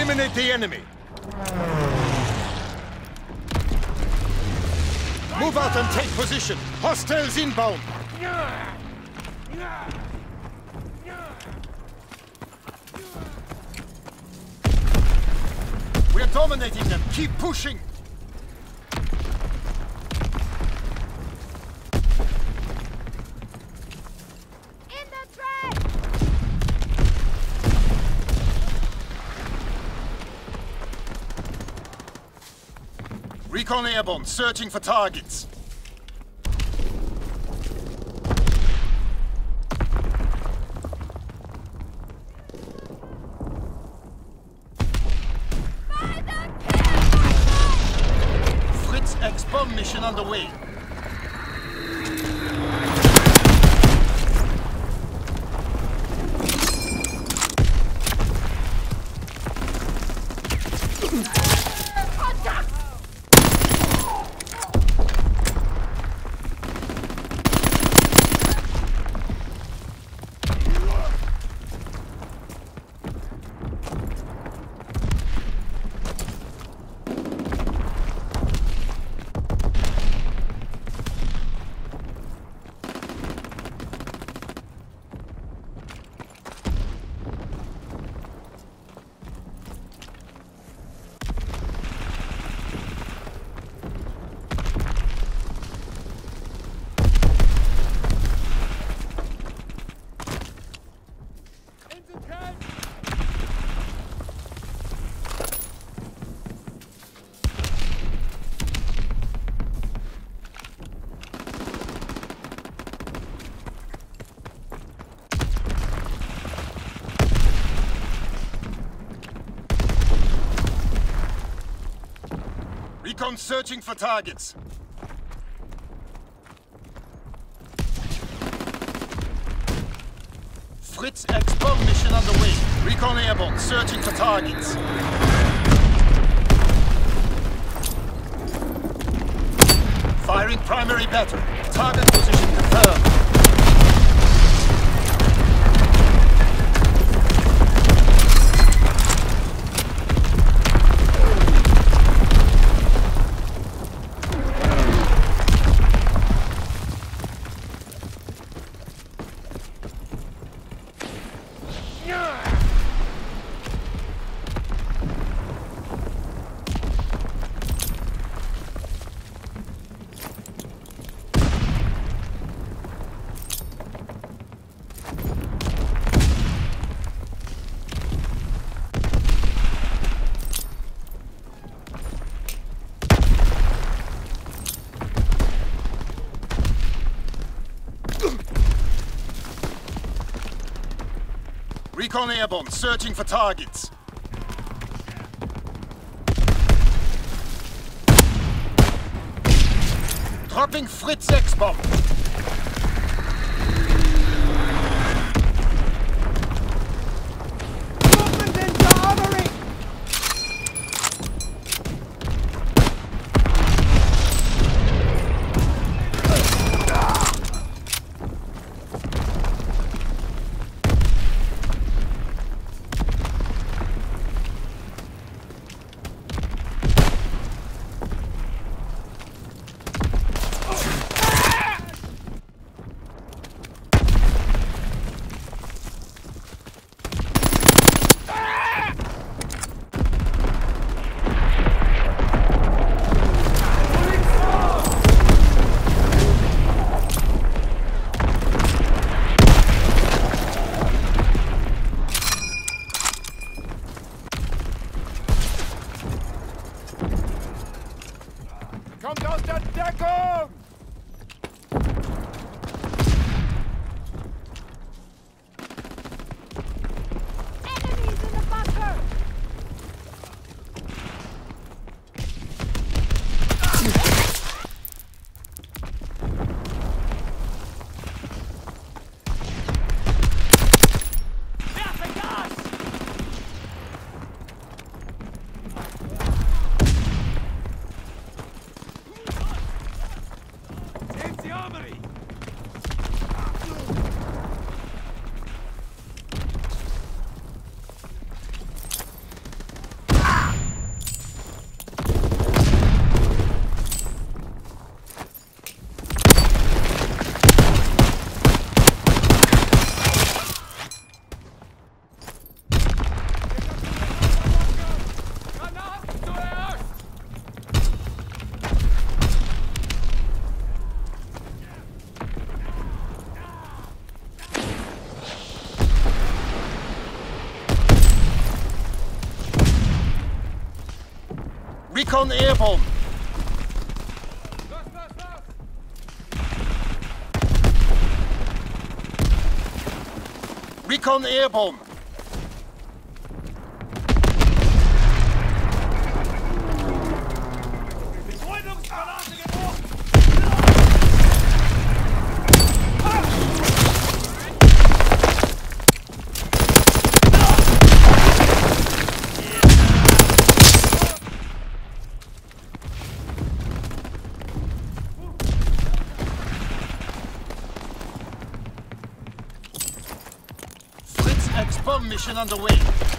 Eliminate the enemy. Move out and take position. Hostiles inbound. We're dominating them. Keep pushing. In the track! Recon airborne, searching for targets. Fritz X-bomb mission underway. Recon searching for targets. Fritz X-bomb mission underway. Recon airborne, searching for targets. Firing primary battery. Target position Recon airborne, searching for targets. Dropping Fritz X-bomb. Recon airborne. Recon airborne. X-bomb mission underway.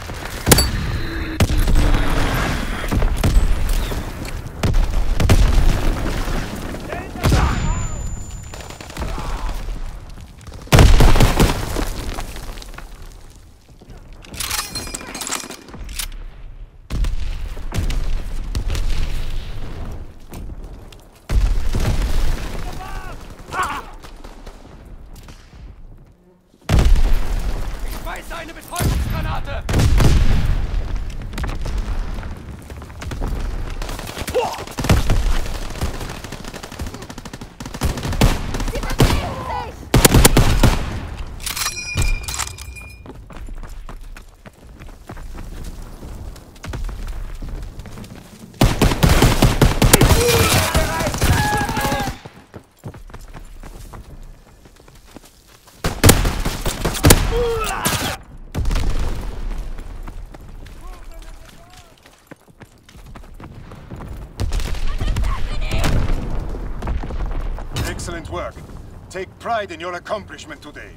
Pride in your accomplishment today.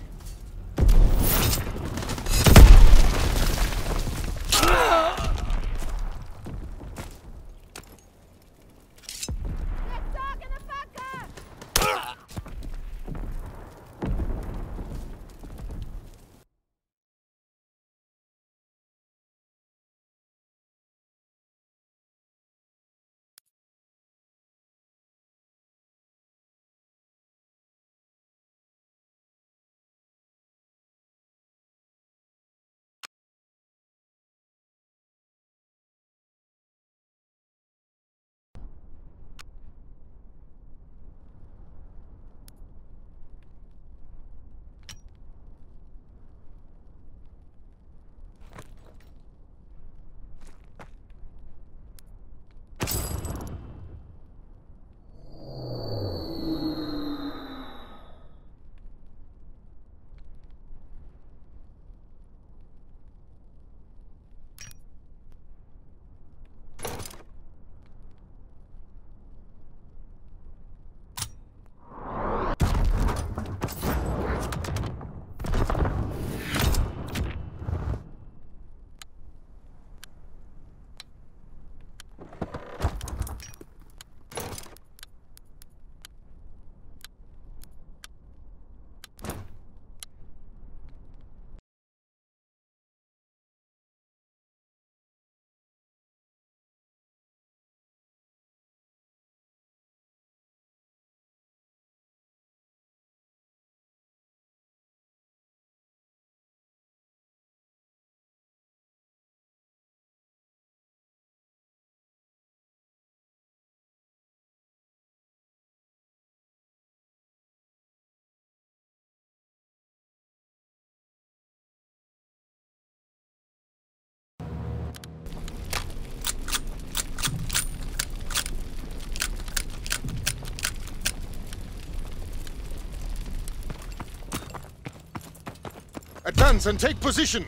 Advance and take position.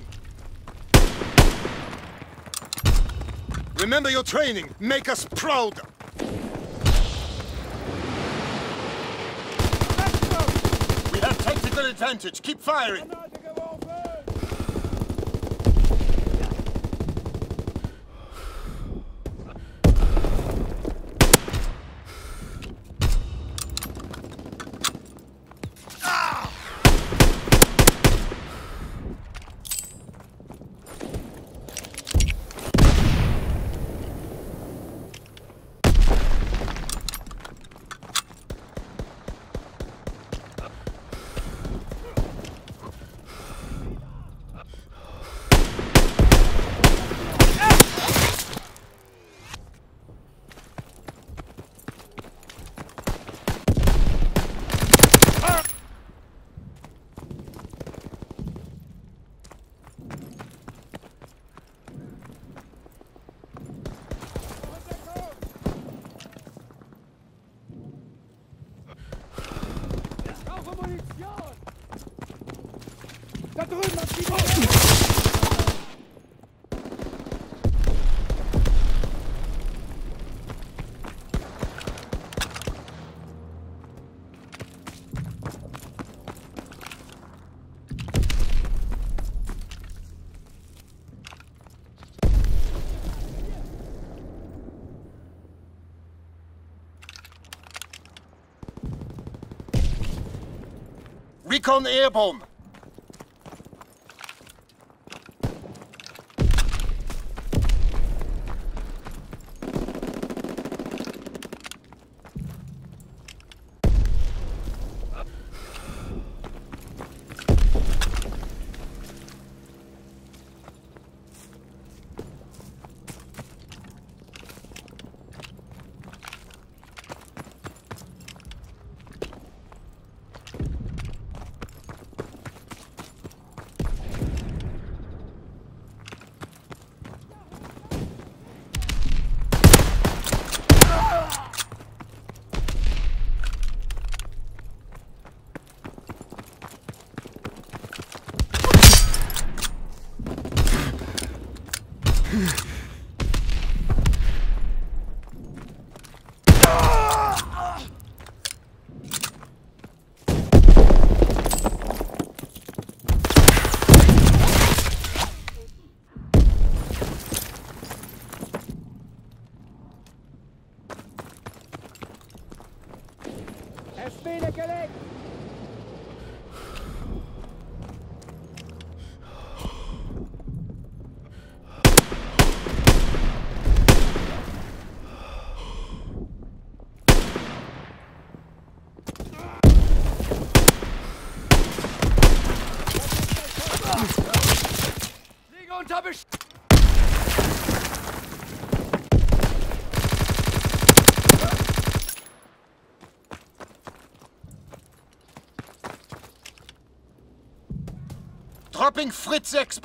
Remember your training. Make us proud. We have tactical advantage. Keep firing. Recon airborne. Dropping Fritz 6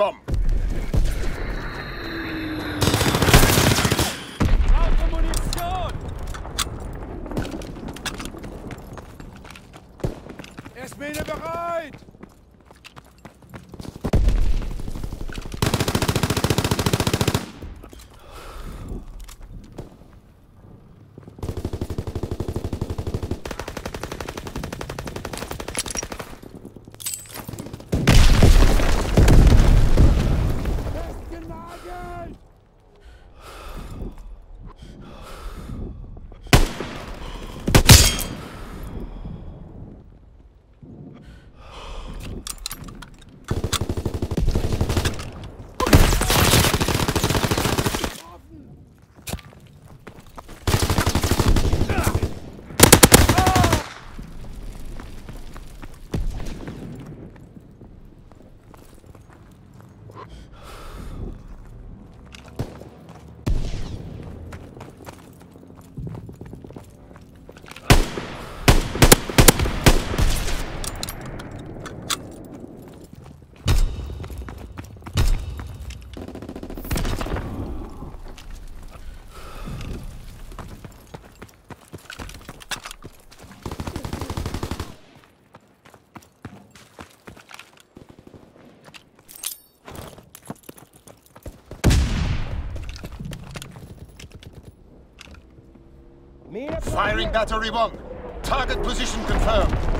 Firing battery 1. Target position confirmed.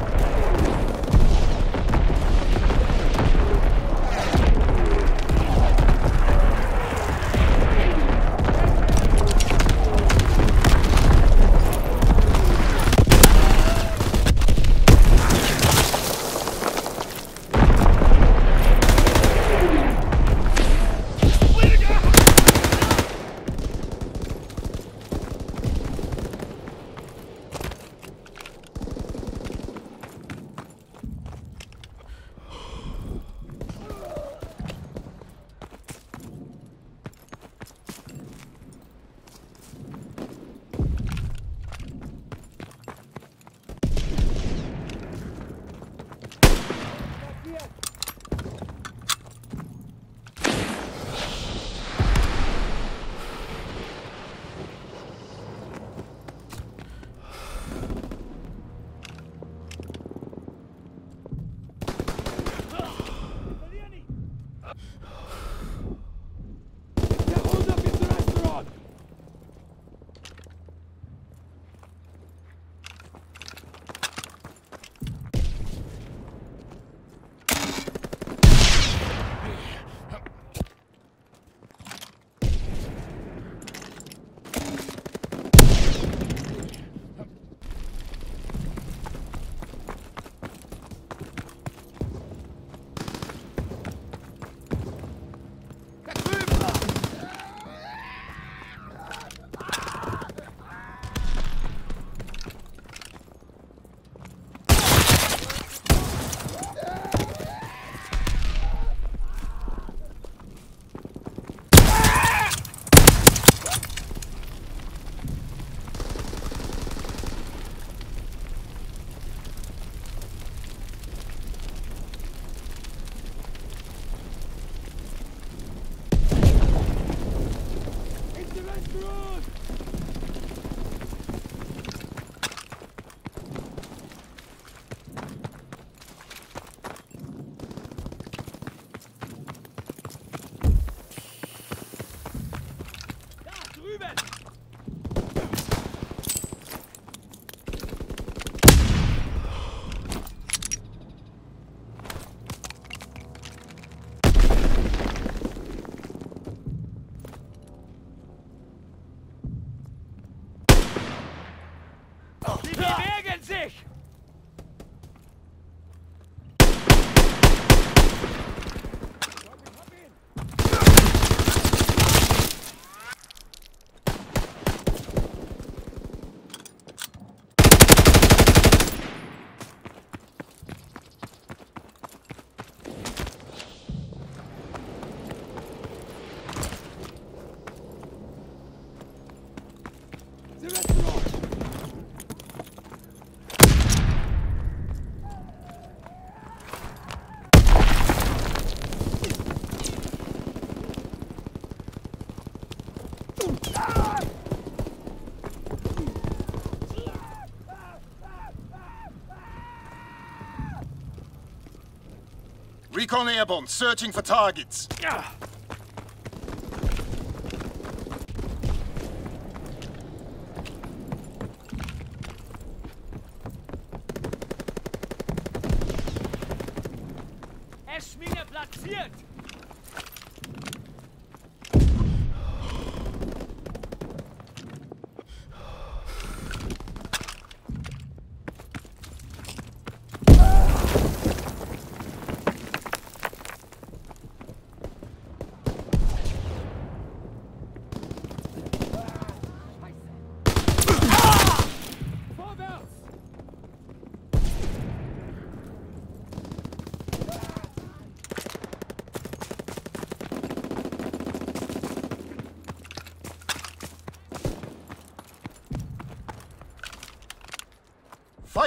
Recon Airborne, searching for targets.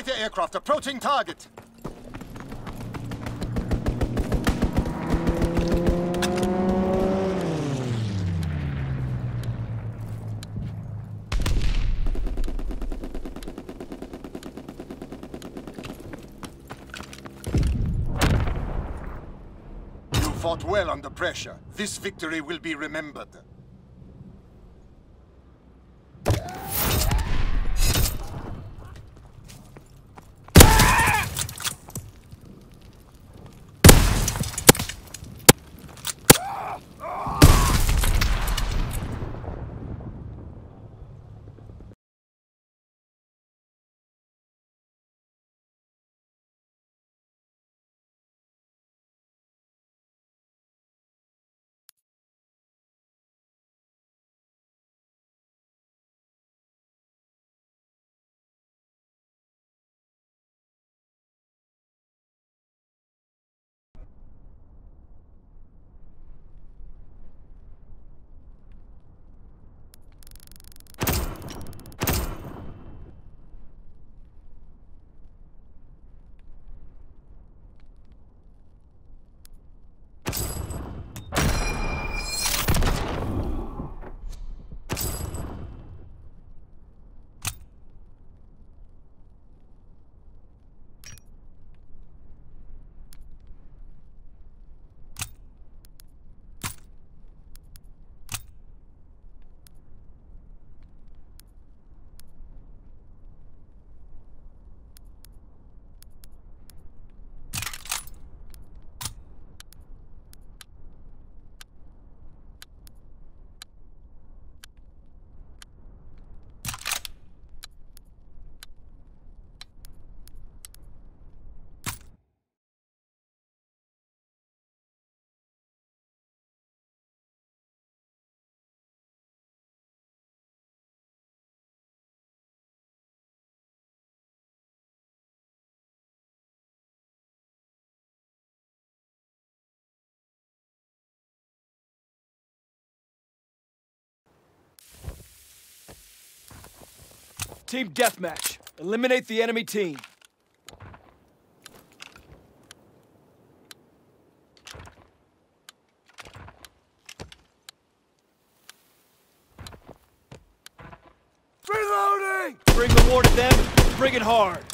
Fighter aircraft approaching target. You fought well under pressure. This victory will be remembered. Team deathmatch. Eliminate the enemy team. Reloading! Bring the war to them. Bring it hard.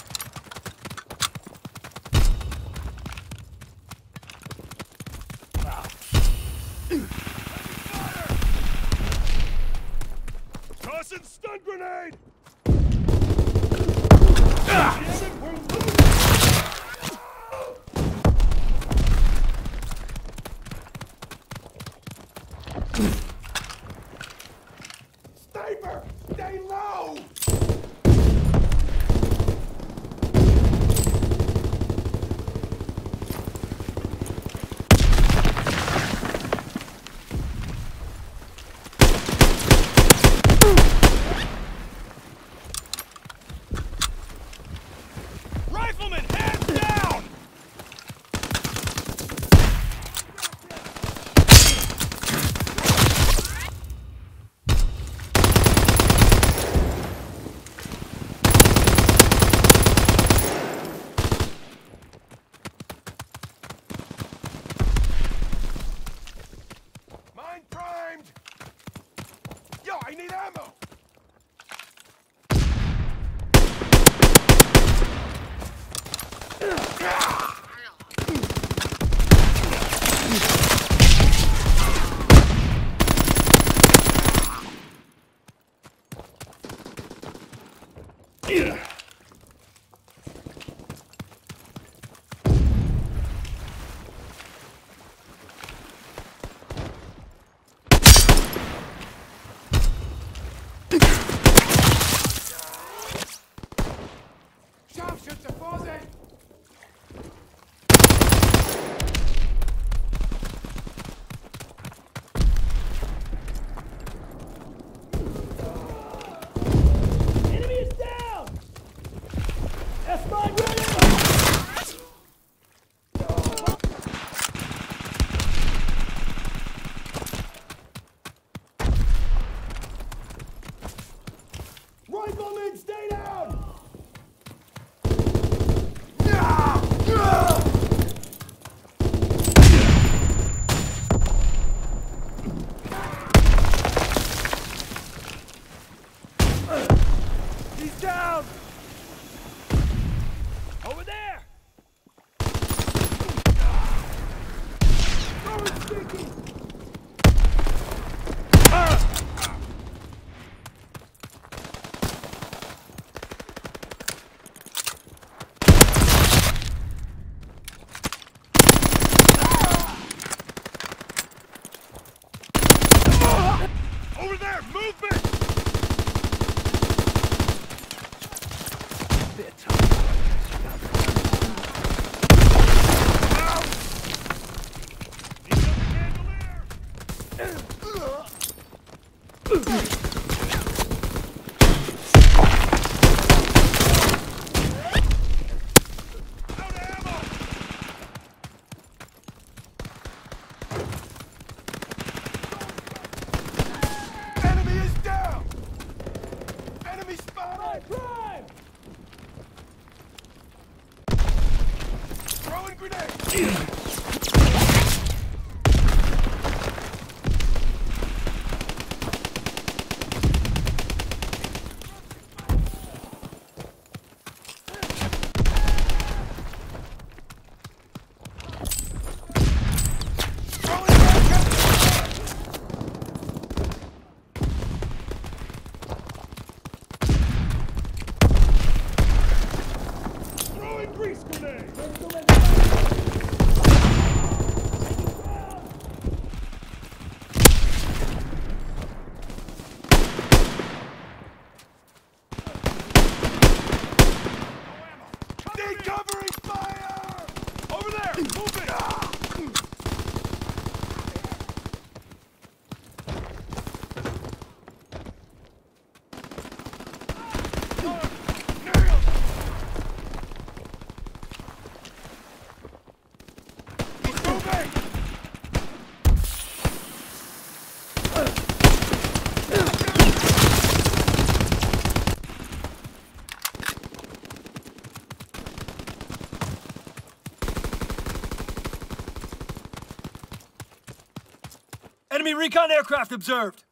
Enemy recon aircraft observed!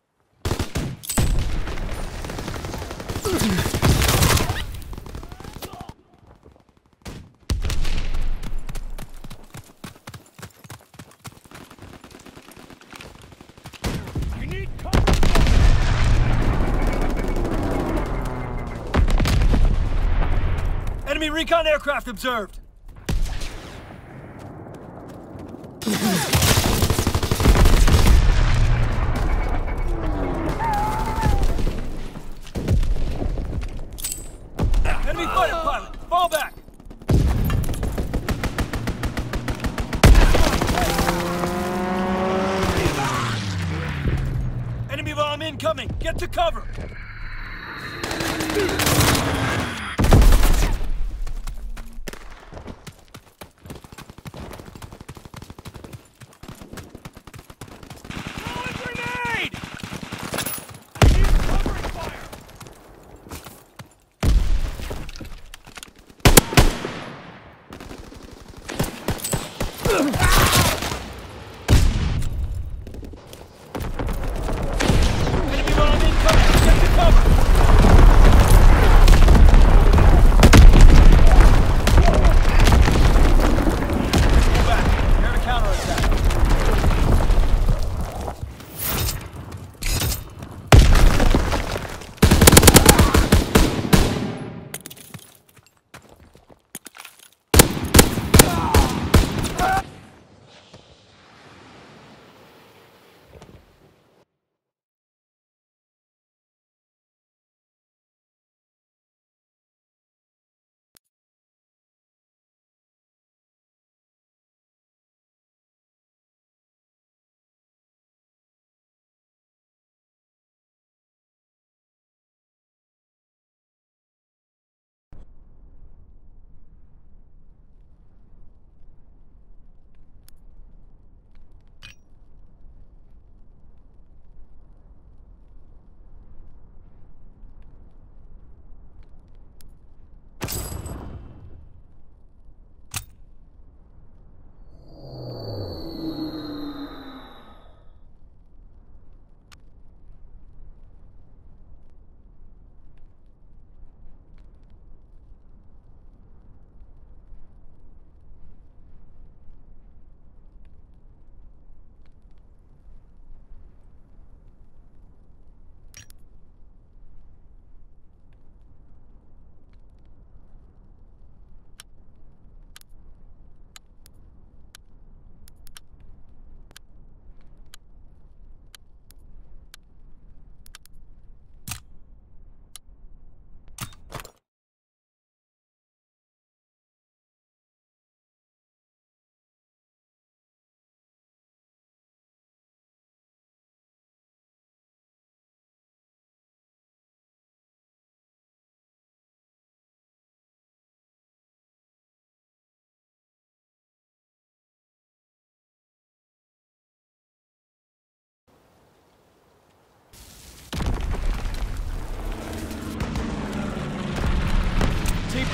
I need cover! Enemy recon aircraft observed!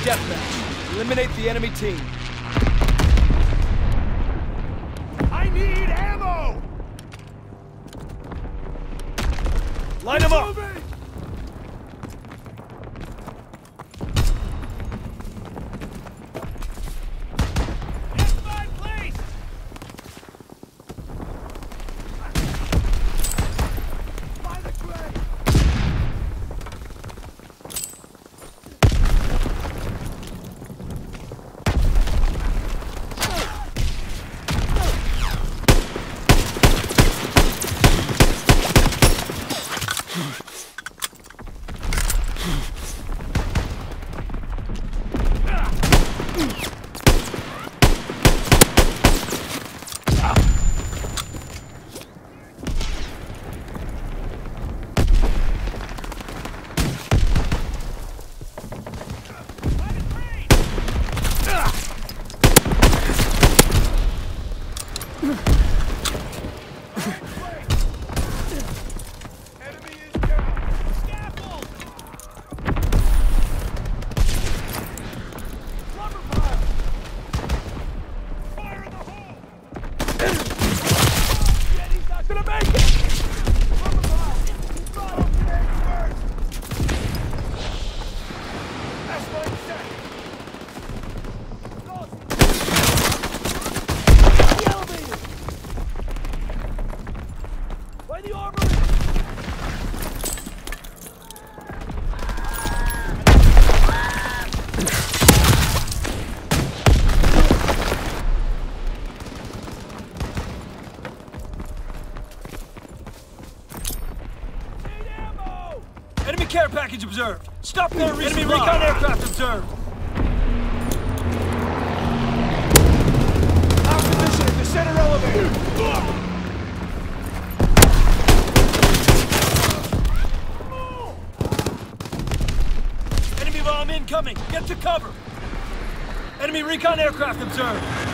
Deathmatch. Eliminate the enemy team. I need ammo! Line them up! Moving! Package observed. Stop there, Enemy recon aircraft observed. Our position at the center elevator! Enemy bomb incoming. Get to cover. Enemy recon aircraft observed.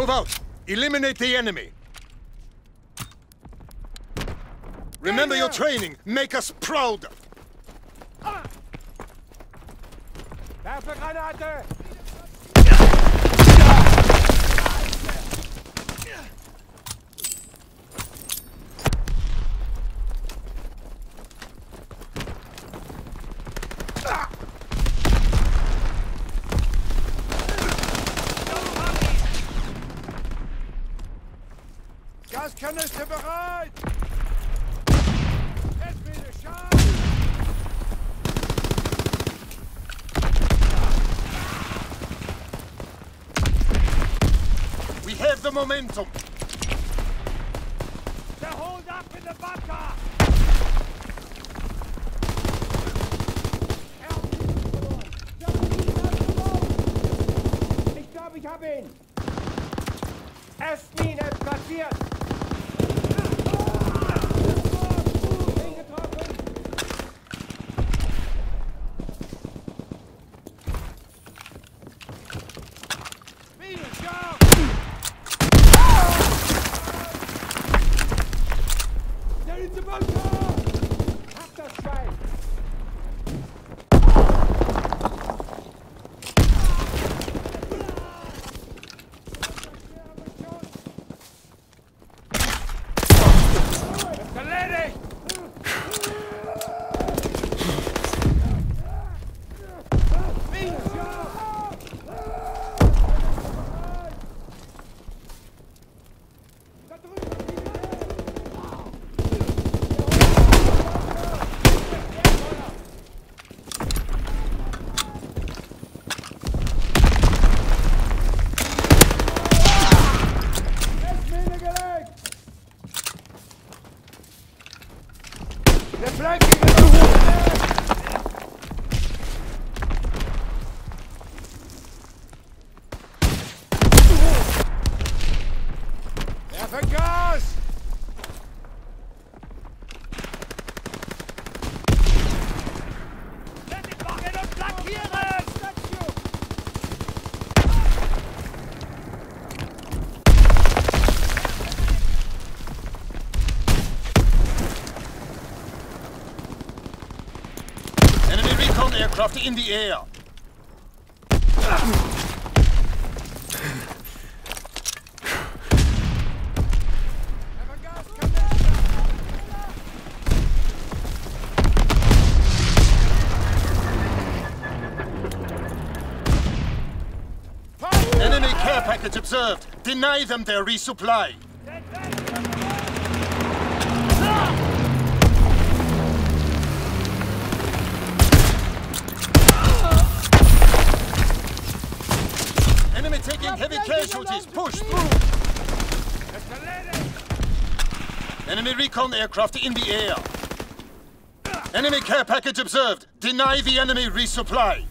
Move out. Eliminate the enemy. Remember your training. Make us proud. Granate! Gaskanister bereit! Bitte Schaden! We have the momentum. They're holed up in the bunker! Ich glaube, ich habe ihn! S-Mine platziert! In the air. Enemy care package observed. Deny them their resupply. Aircraft in the air. Enemy care package observed. Deny the enemy resupply.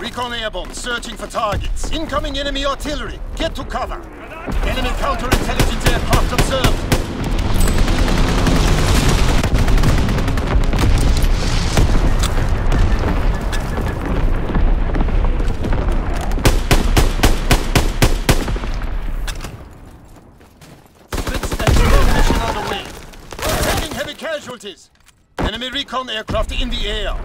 Recon airborne, searching for targets. Incoming enemy artillery. Get to cover. Enemy counterintelligence aircraft observed. Enemy recon aircraft in the air.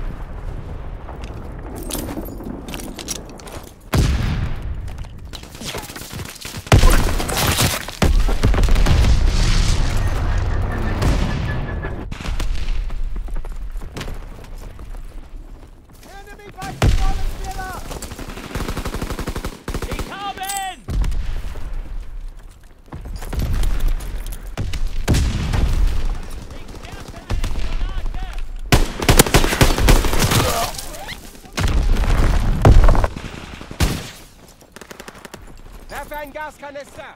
Enemy Weichenwollenspieler! Ich haben! Werfe einen Gaskanister!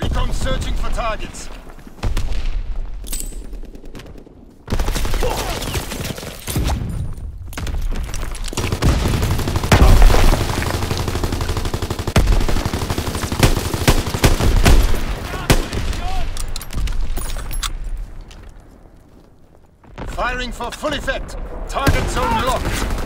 Recon searching for targets. Firing for full effect. Target zone locked.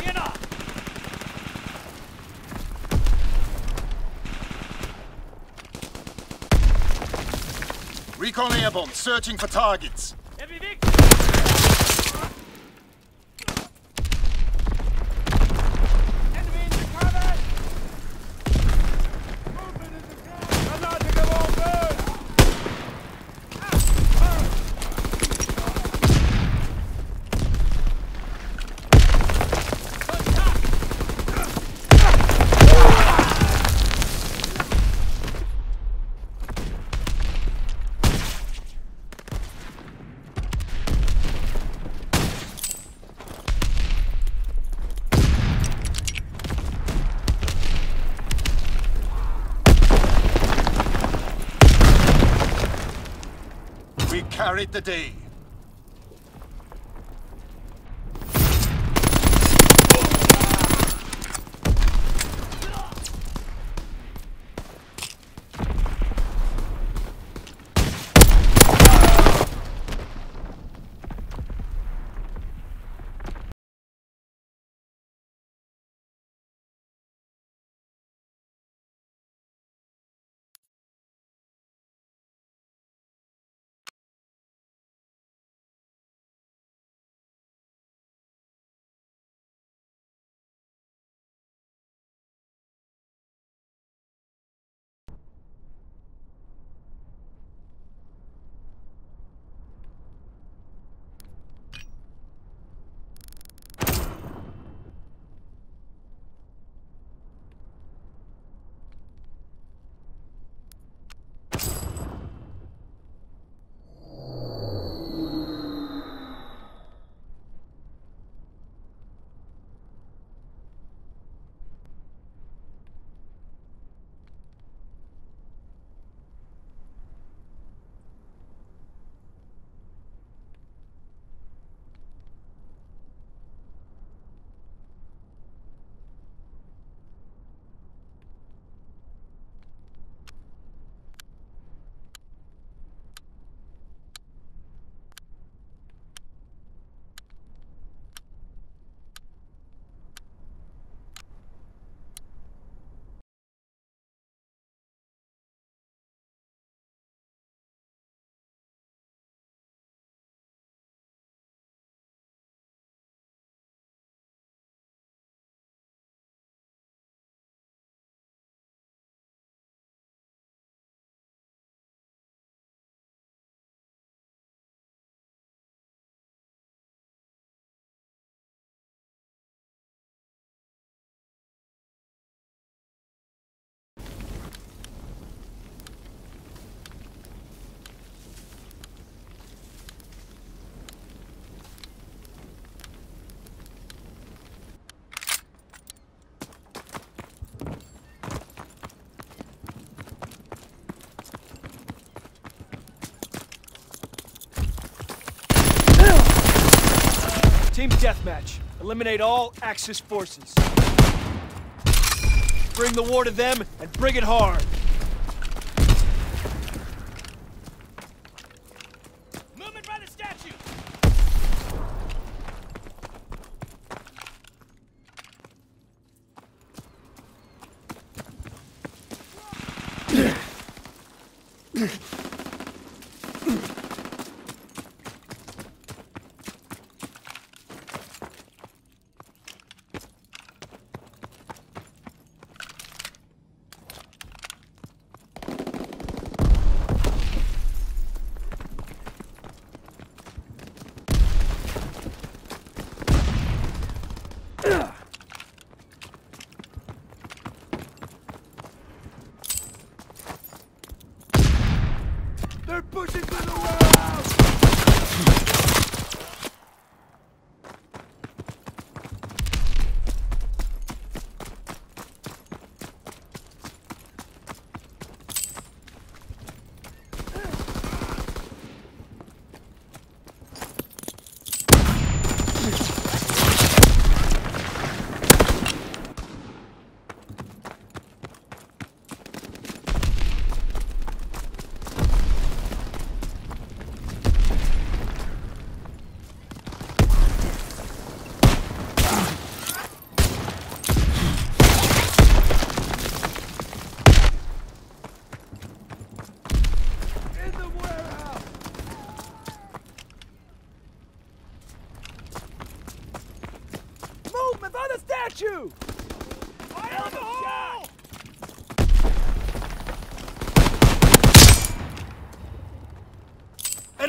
Hier Recon airborne, searching for targets. Er bewegt sich! Enemy in the cover! Movement in the ground! Granate geworfen! Carried the day. Team deathmatch. Eliminate all Axis forces. Bring the war to them and bring it hard.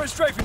Brimstone Strafe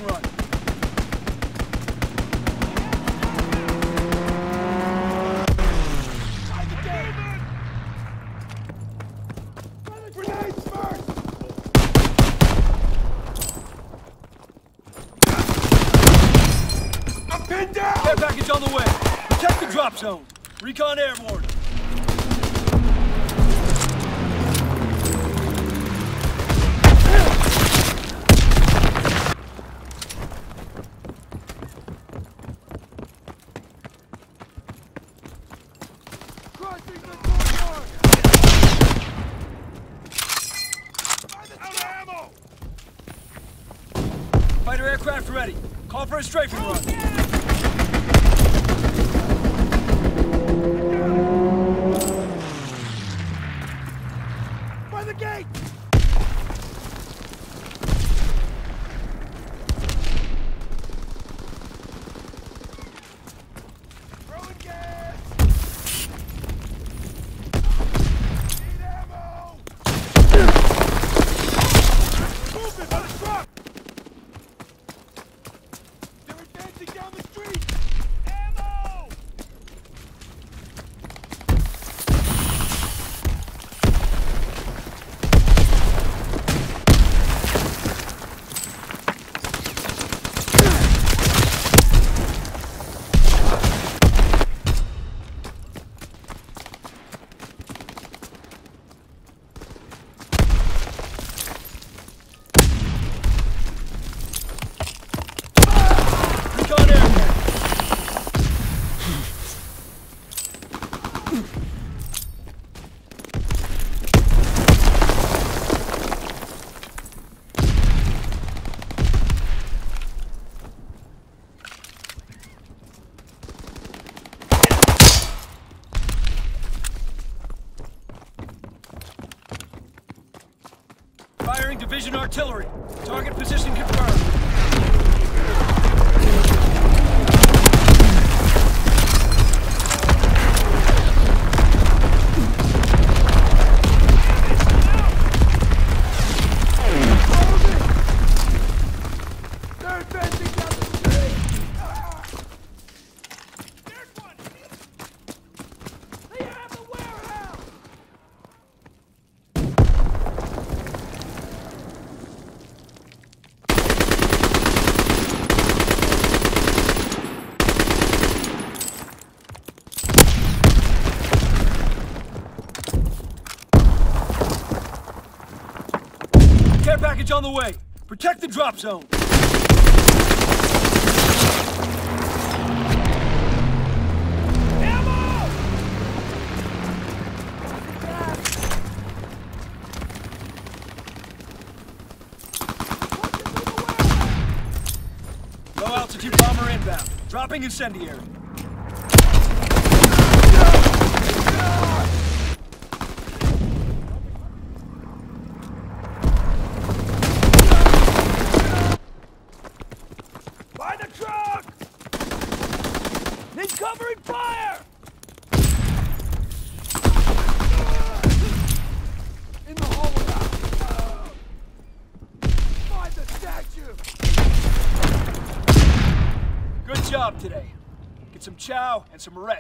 Precision artillery. Target position confirmed. drop zone. Low altitude bomber inbound. Dropping incendiary. and some rest.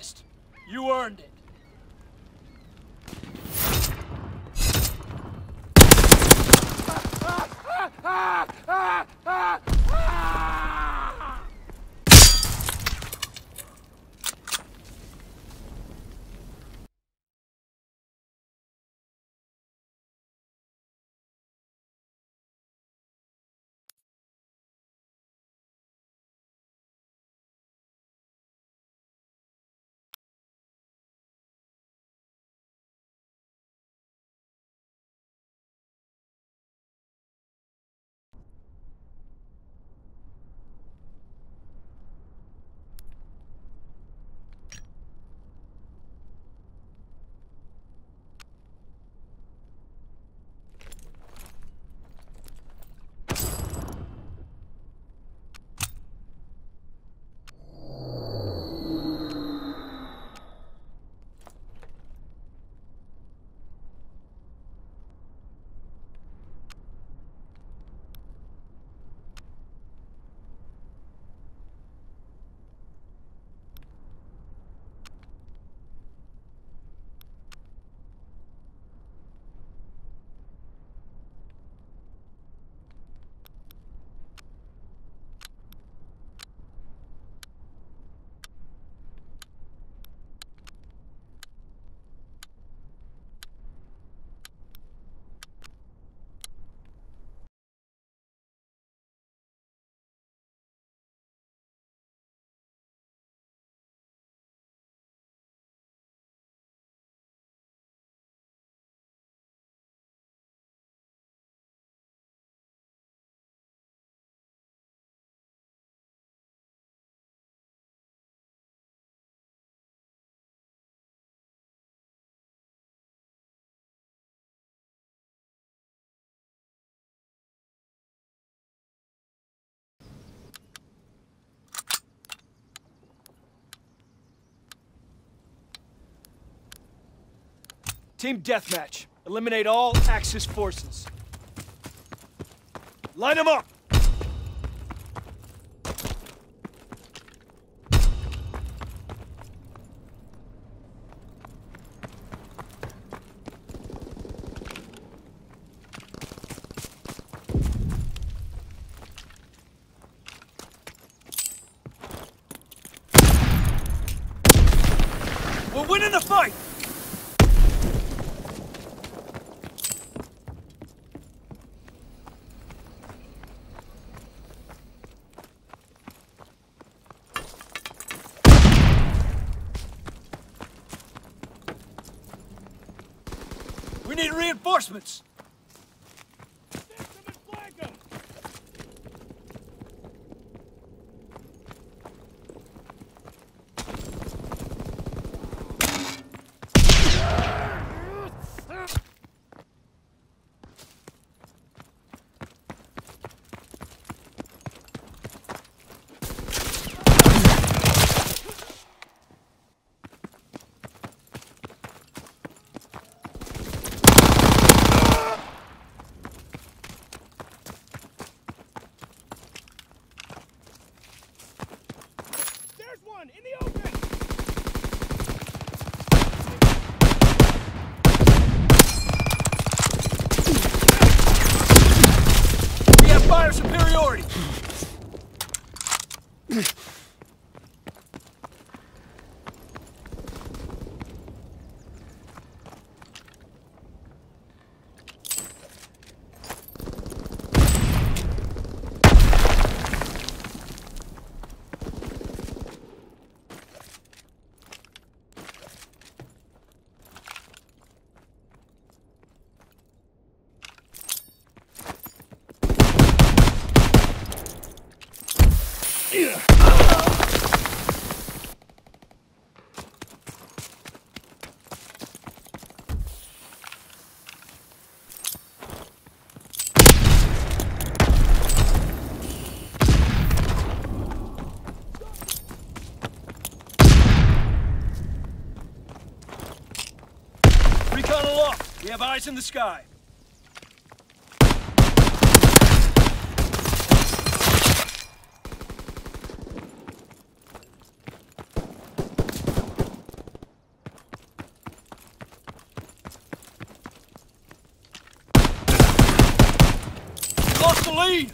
Team deathmatch. Eliminate all Axis forces. Line them up! We're winning the fight! We need reinforcements! Stick them and flank them! There's one in the open! We have fire superiority! Recon aloft! We have eyes in the sky! Lost the lead!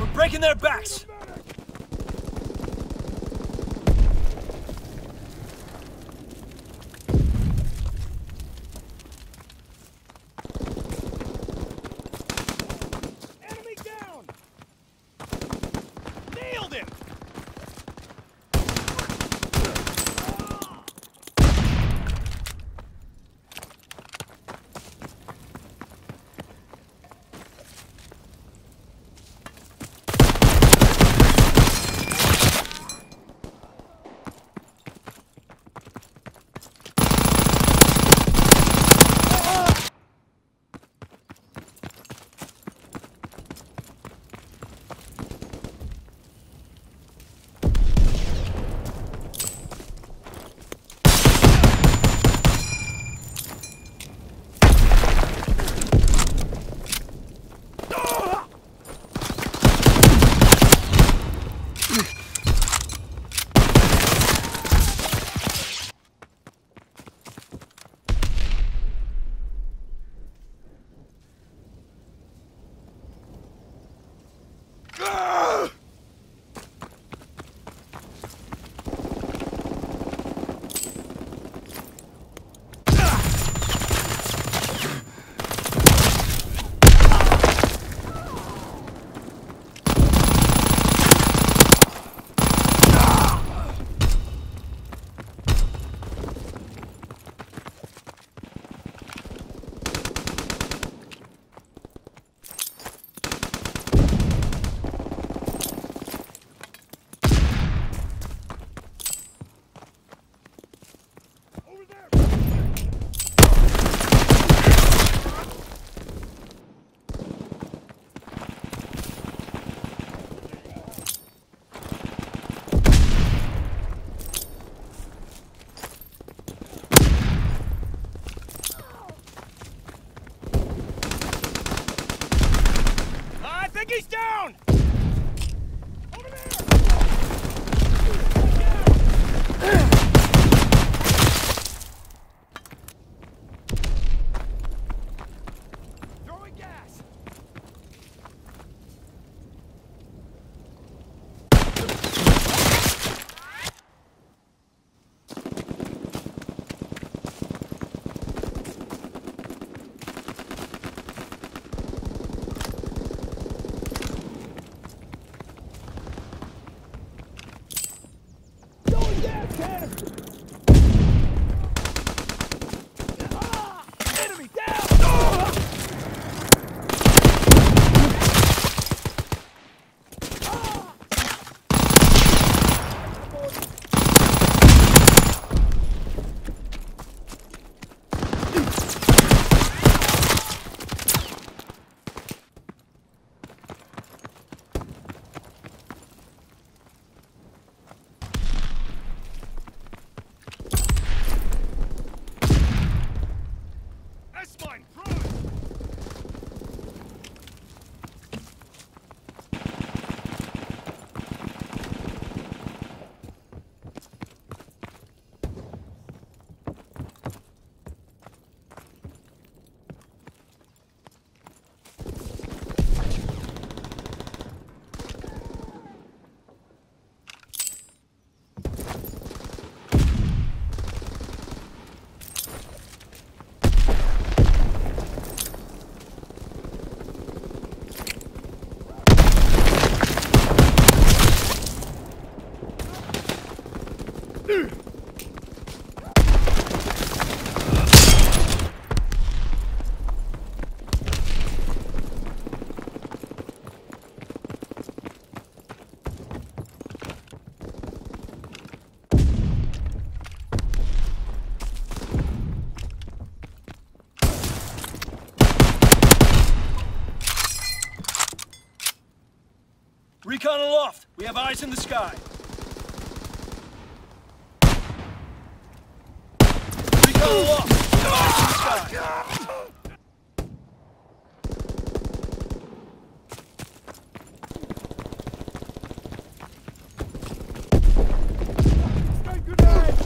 We're their backs! We have eyes in the sky. Recon aloft. We have eyes in the sky. Stun grenade!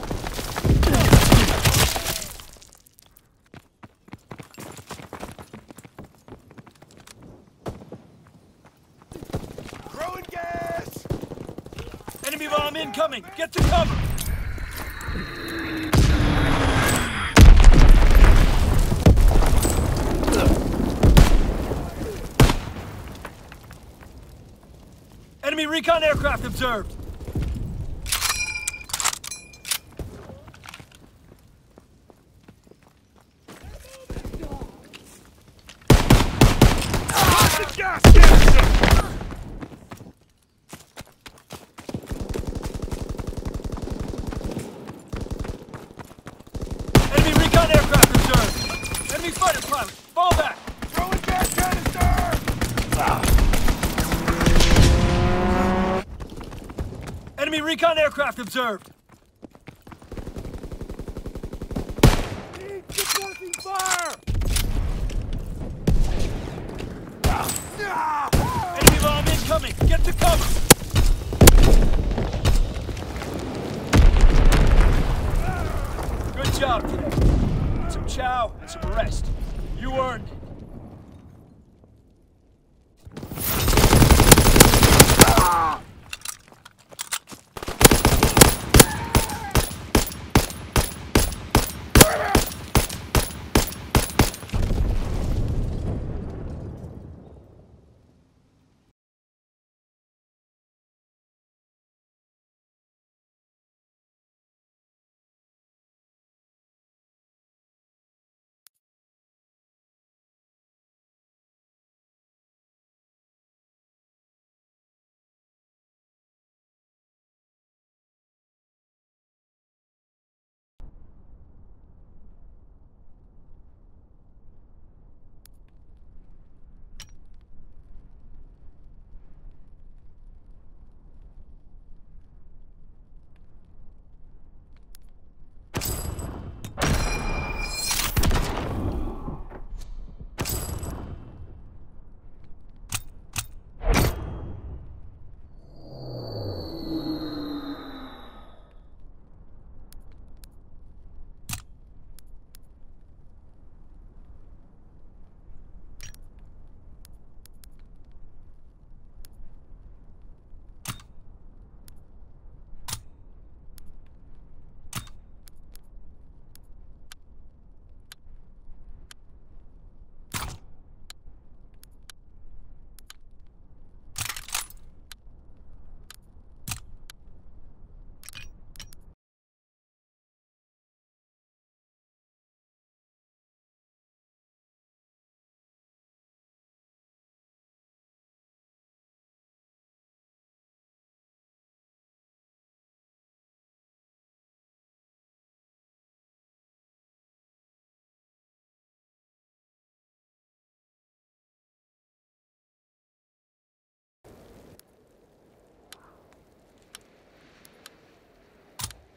Throwing gas! Enemy bomb incoming. Get to cover. Enemy recon aircraft observed. The gas station! Enemy recon aircraft observed. Enemy fighter pilot. Fall back. Throwing gas canister! Enemy recon aircraft observed.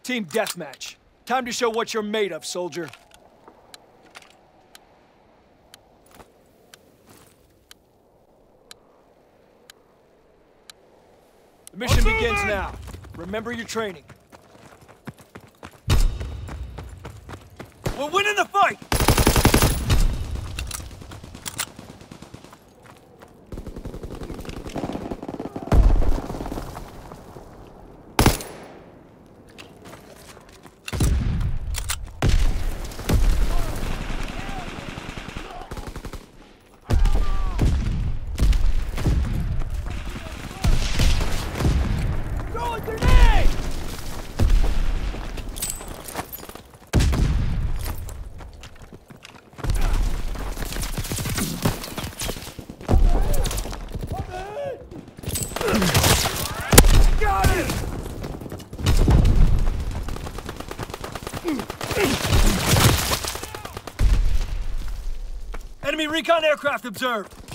Team deathmatch. Time to show what you're made of, soldier. The mission begins now. Remember your training. We're winning the fight! recon aircraft observed.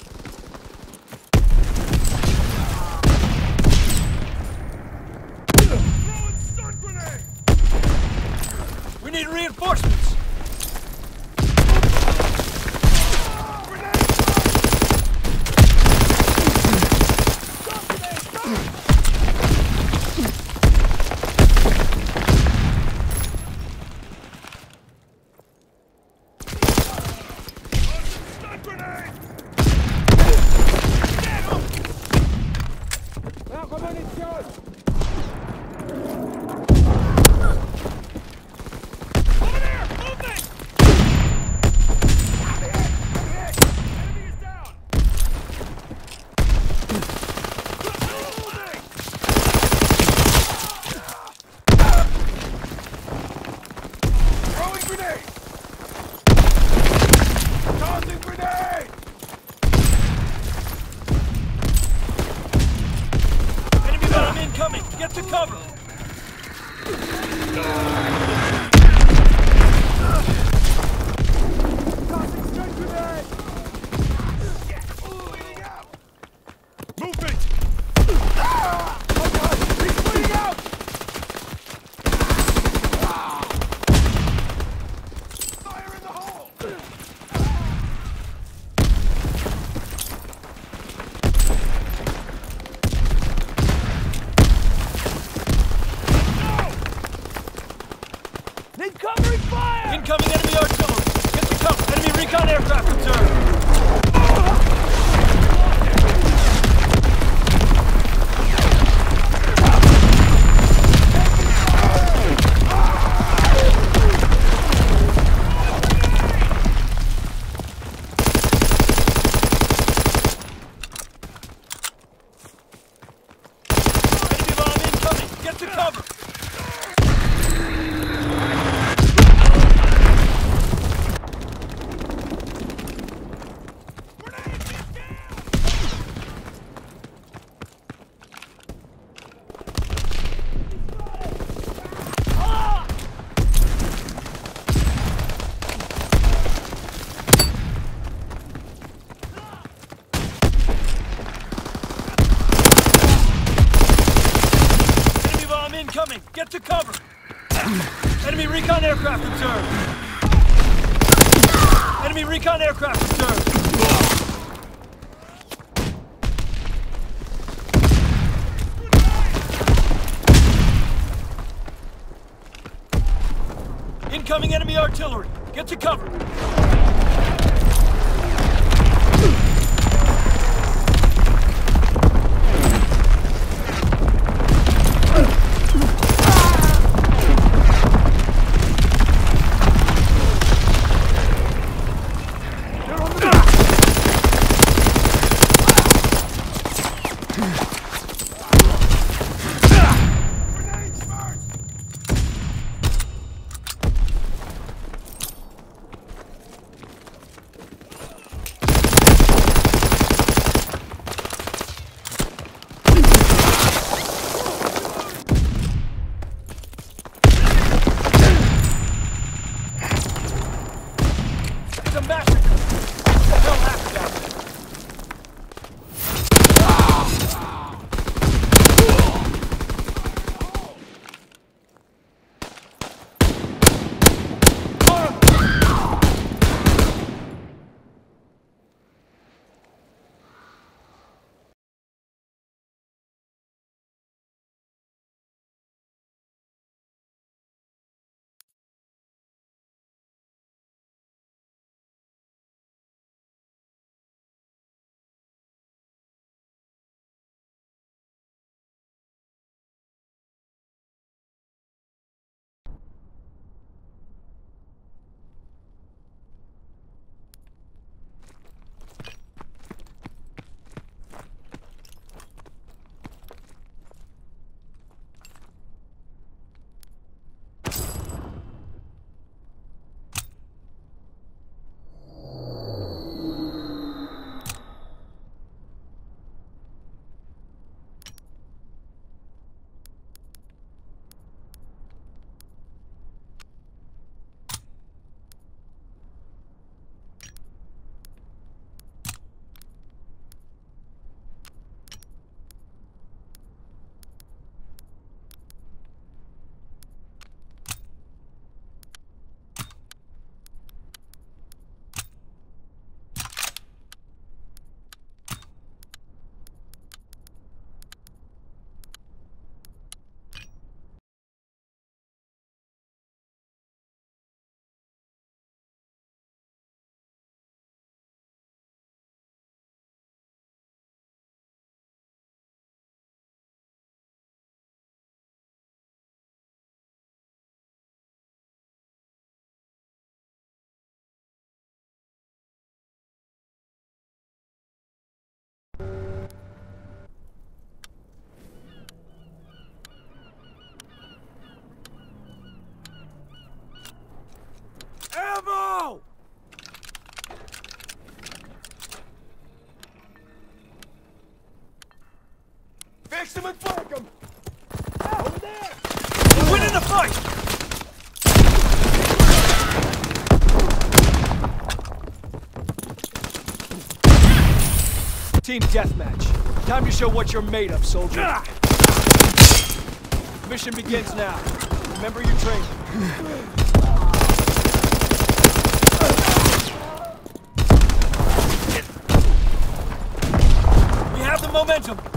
Incoming enemy artillery! Get to cover! Chase him and flank him! Ah, over there! We're winning the fight! Team deathmatch. Time to show what you're made of, soldier. Ah! Mission begins now. Remember your training. We have the momentum.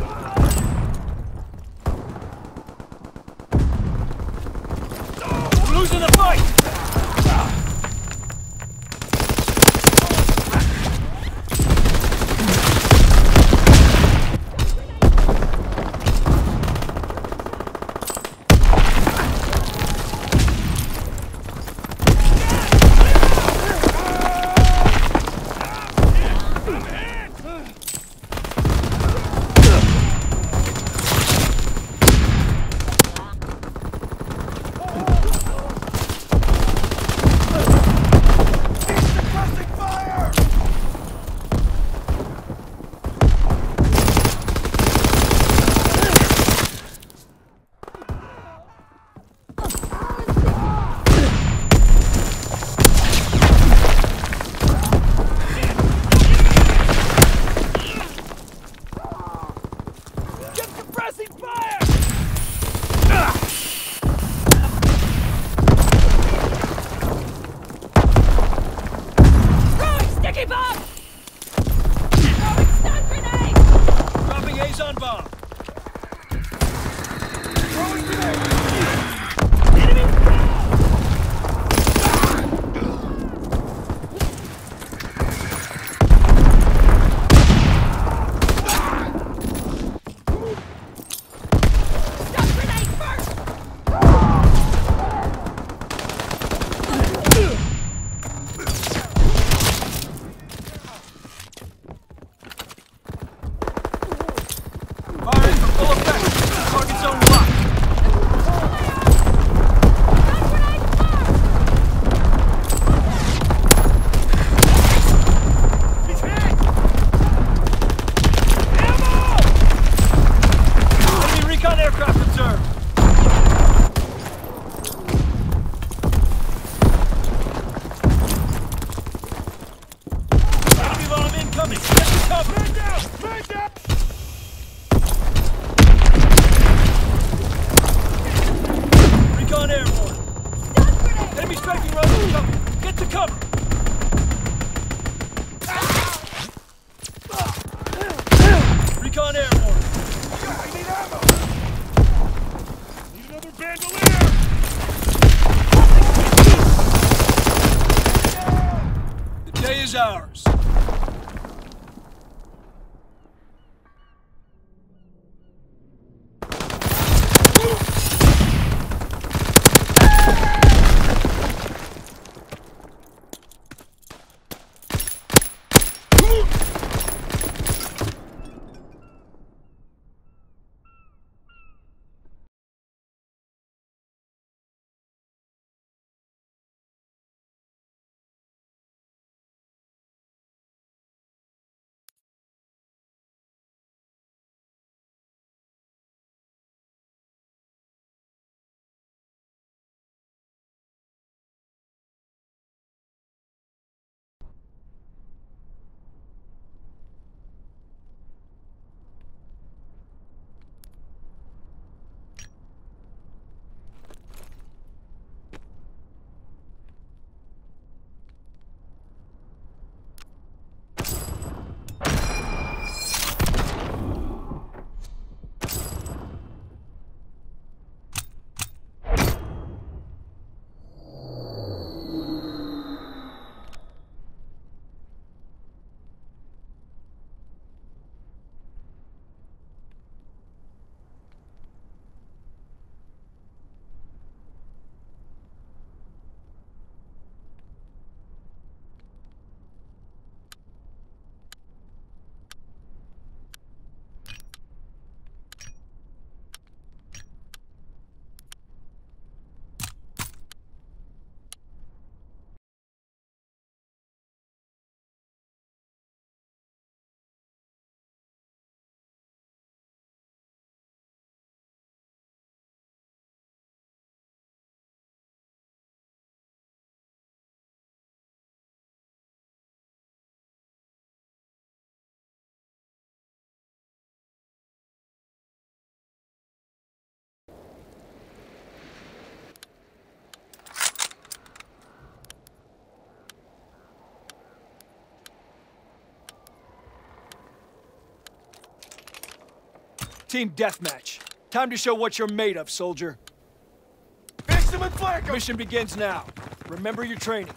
Team deathmatch. Time to show what you're made of, soldier. Fix them and flank them! Mission begins now. Remember your training.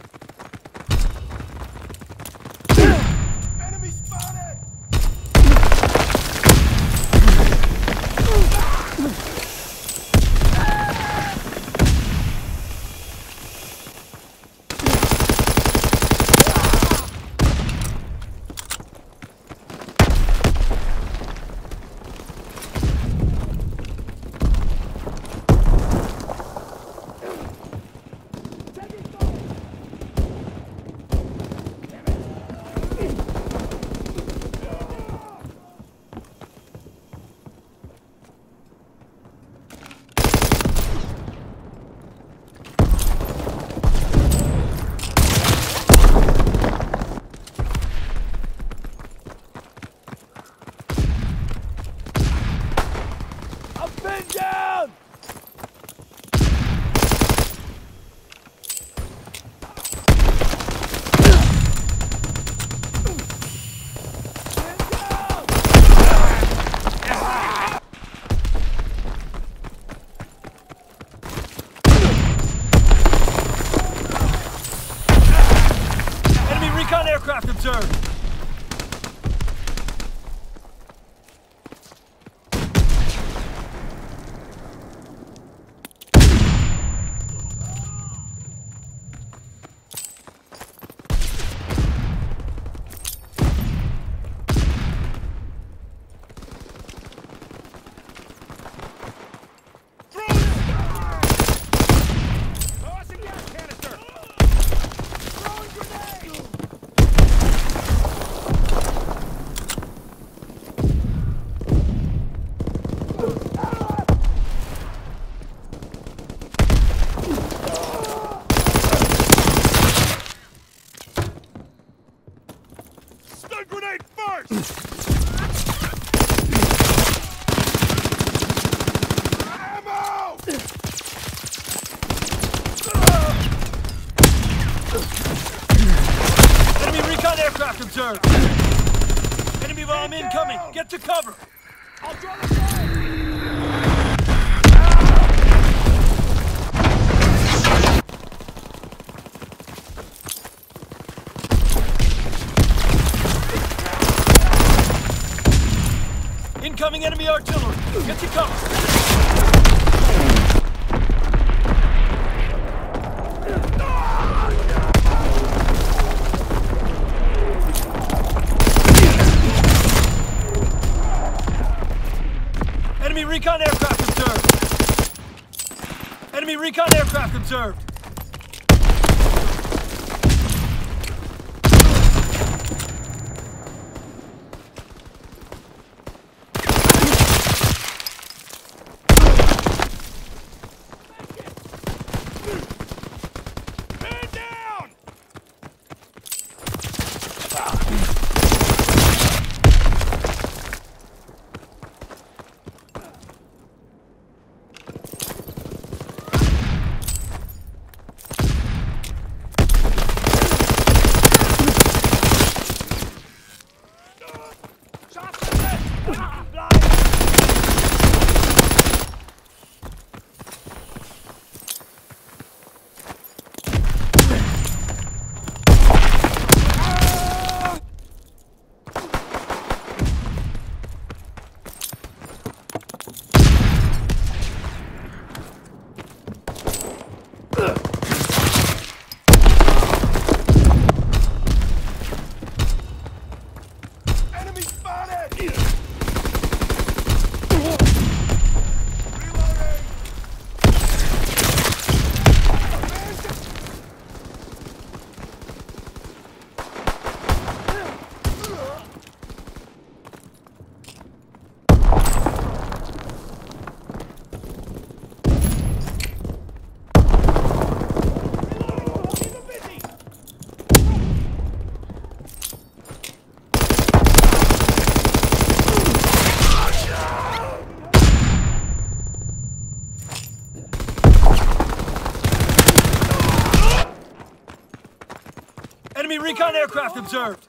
Recon aircraft observed!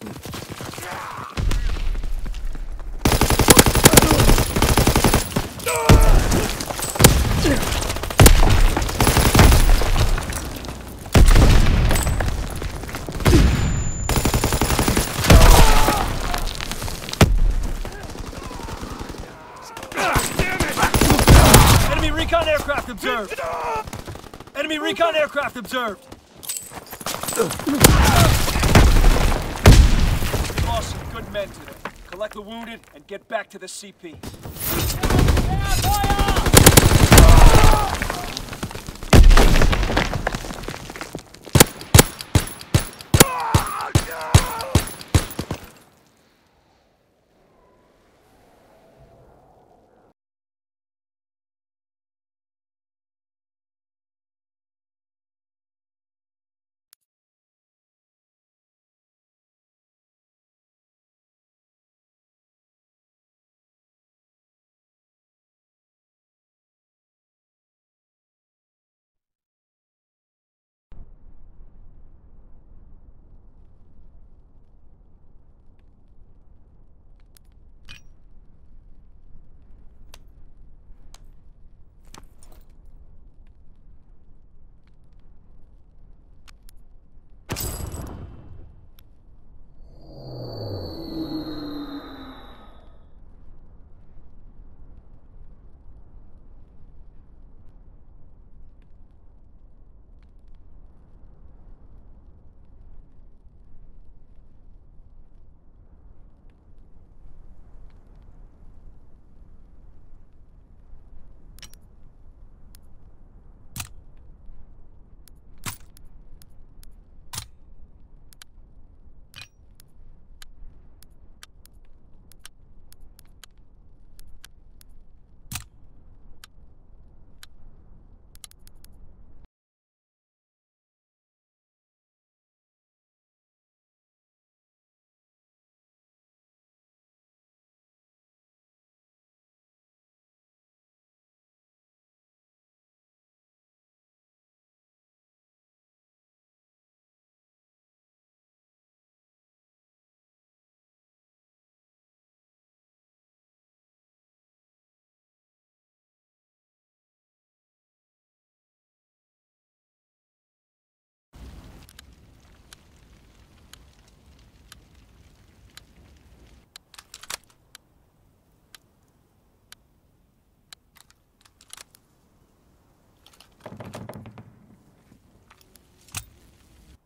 Enemy recon aircraft observed! Enemy recon aircraft observed! Men today. Collect the wounded and get back to the CP.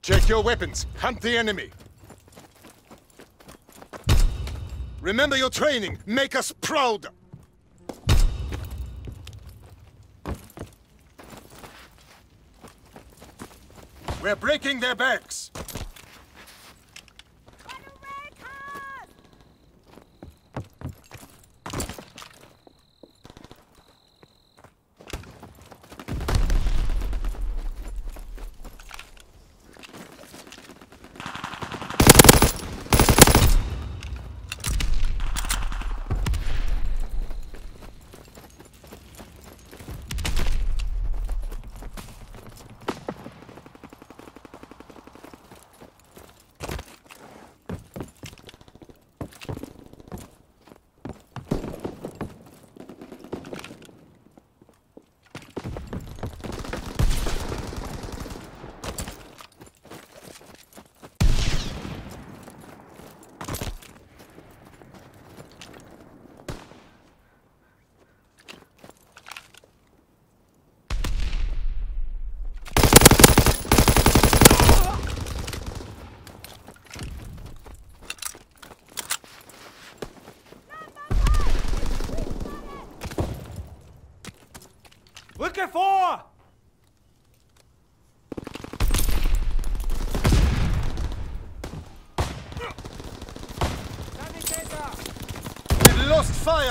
Check your weapons. Hunt the enemy. Remember your training. Make us proud. We're breaking their backs.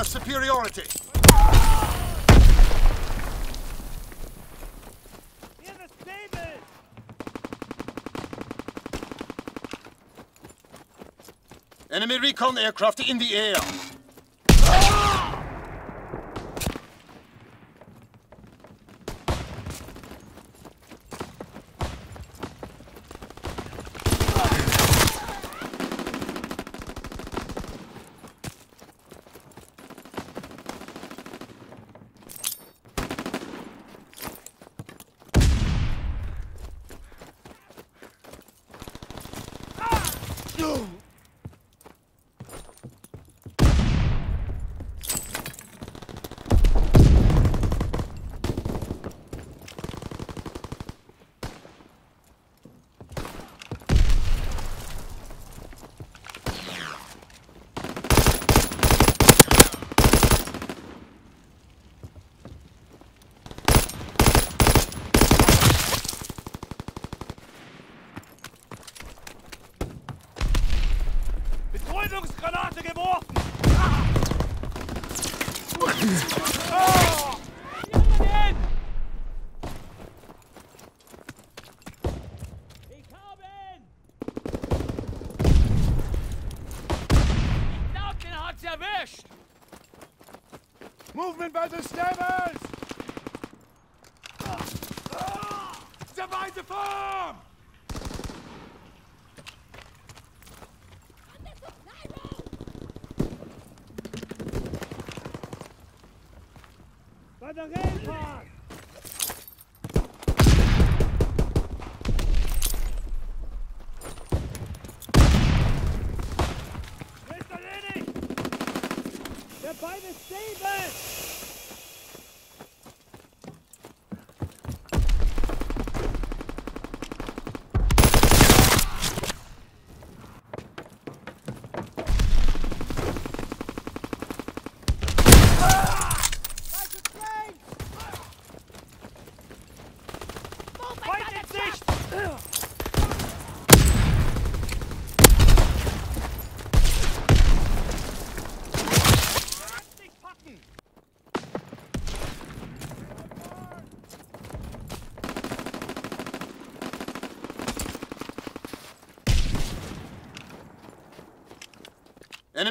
Lost superiority. In the stables! Enemy recon aircraft in the air. Bei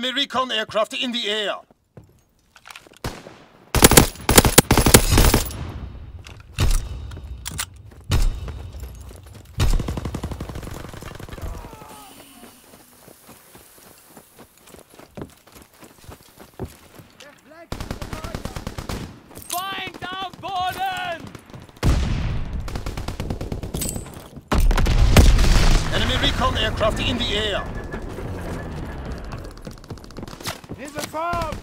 Enemy recon aircraft in the air. Feind am Boden! Enemy recon aircraft in the air. In the farm!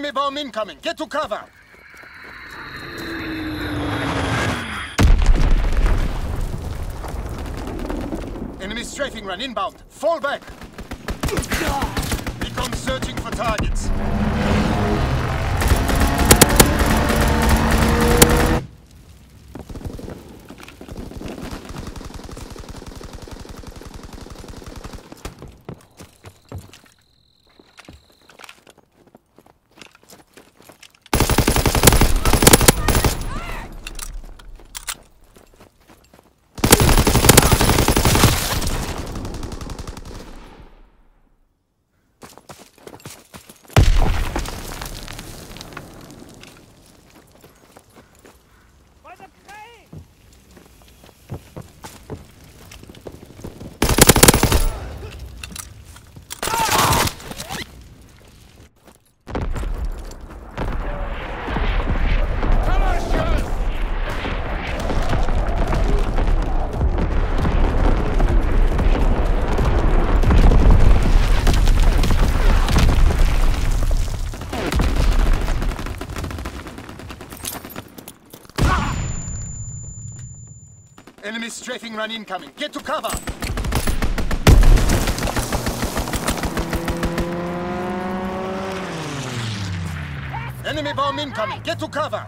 Enemy bomb incoming. Get to cover. Enemy strafing run inbound. Fall back. Recon searching for targets. Enemy strafing run incoming. Get to cover. Enemy bomb incoming. Get to cover.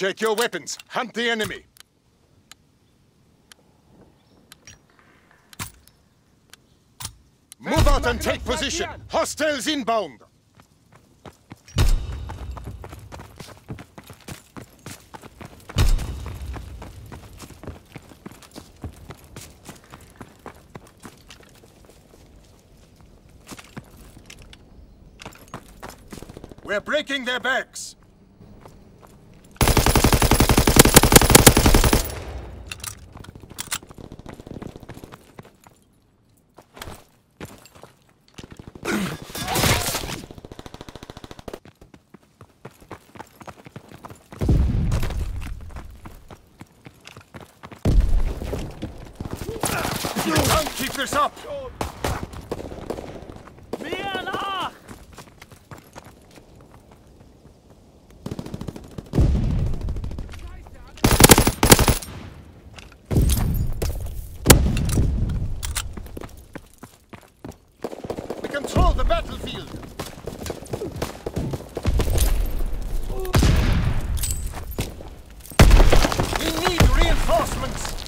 Check your weapons. Hunt the enemy. Move out and take position. Hostiles inbound. We're breaking their backs. You can't keep this up! We control the battlefield! We need reinforcements!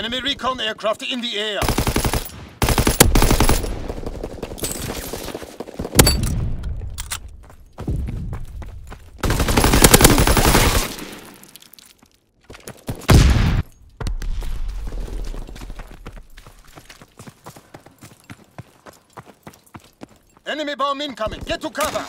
Enemy recon aircraft in the air! Enemy bomb incoming! Get to cover!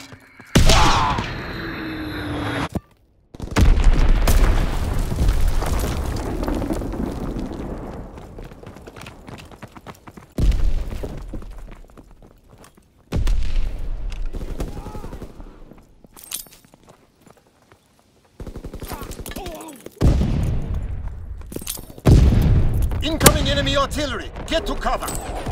Incoming enemy artillery! Get to cover!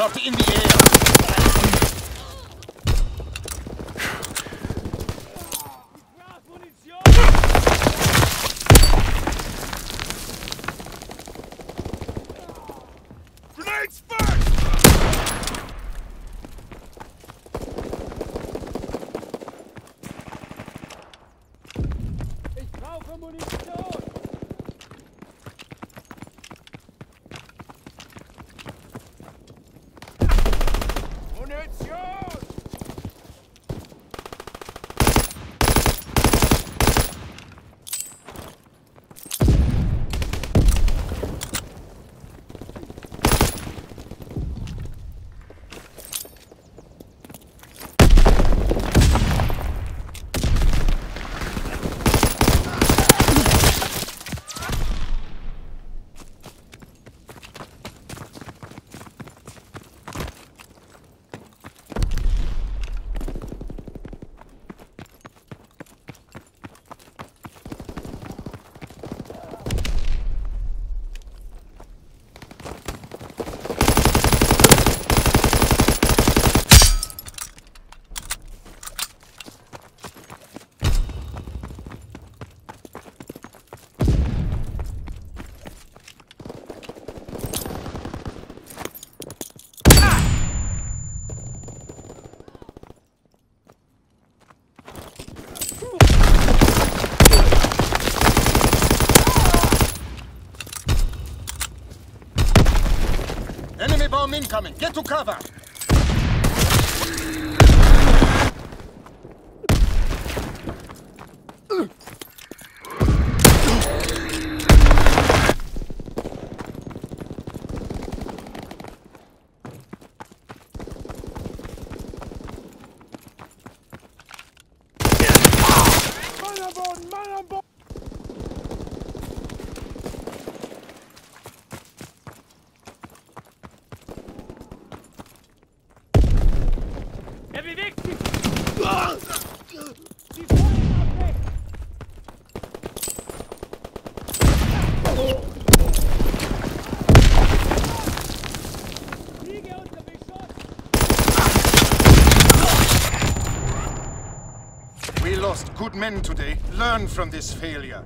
Aircraft in the air. Bomb incoming! Get to cover! Good men today. Learn from this failure.